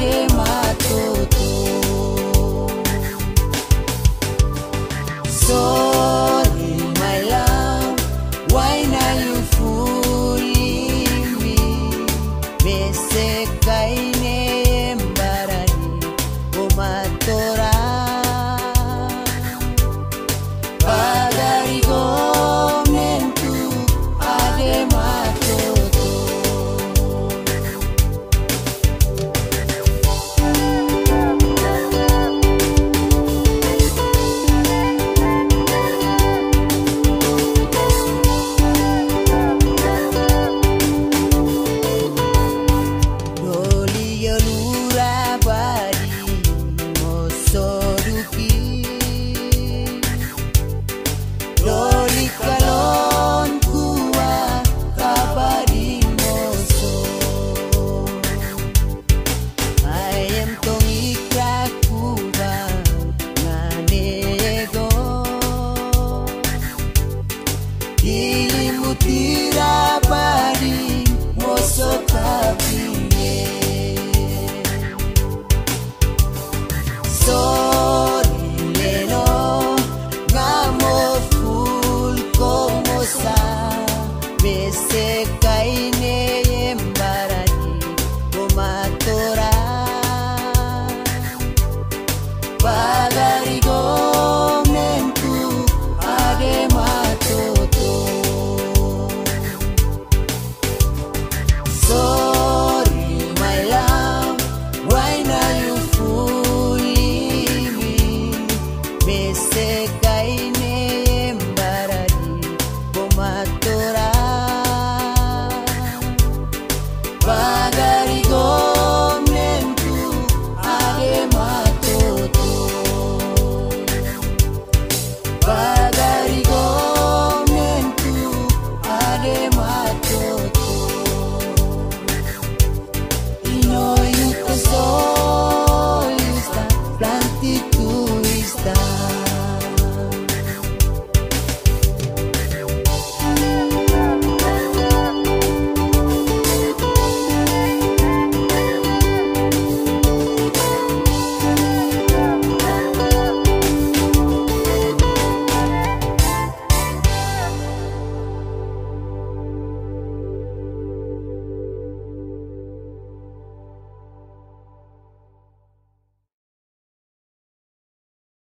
Besekaine sirabari mosotapi